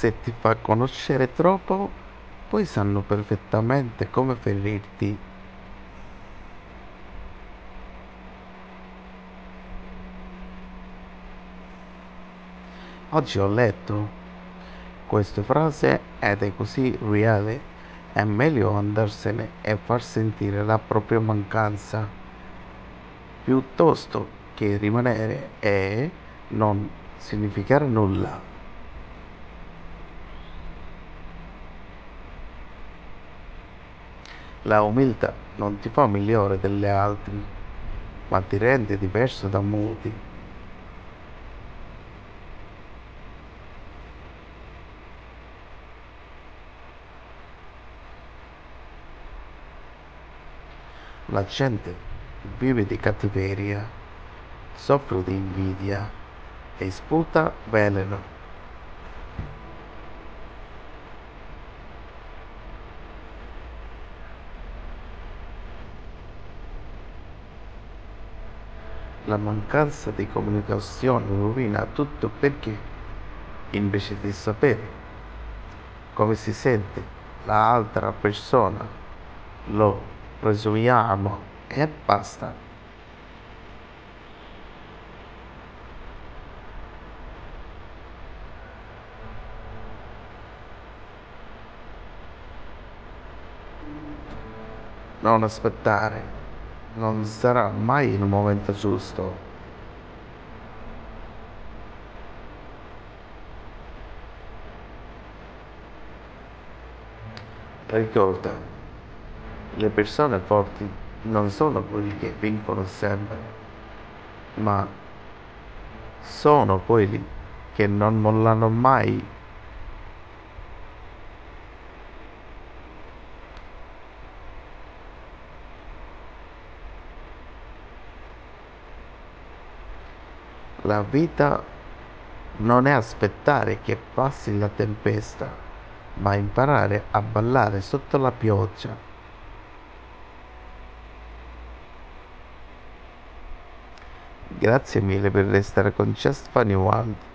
se ti fa conoscere troppo, poi sanno perfettamente come ferirti. Oggi ho letto queste frasi ed è così reale, è meglio andarsene e far sentire la propria mancanza, piuttosto che rimanere e non significare nulla. La umiltà non ti fa migliore degli altri, ma ti rende diverso da molti. La gente vive di cattiveria, soffre di invidia e sputa veleno. La mancanza di comunicazione rovina tutto perché invece di sapere come si sente l'altra persona lo presumiamo e basta. Non aspettare non sarà mai il momento giusto. Ricorda, le persone forti non sono quelli che vincono sempre, ma sono quelli che non mollano mai La vita non è aspettare che passi la tempesta, ma imparare a ballare sotto la pioggia. Grazie mille per restare con Just Funny World.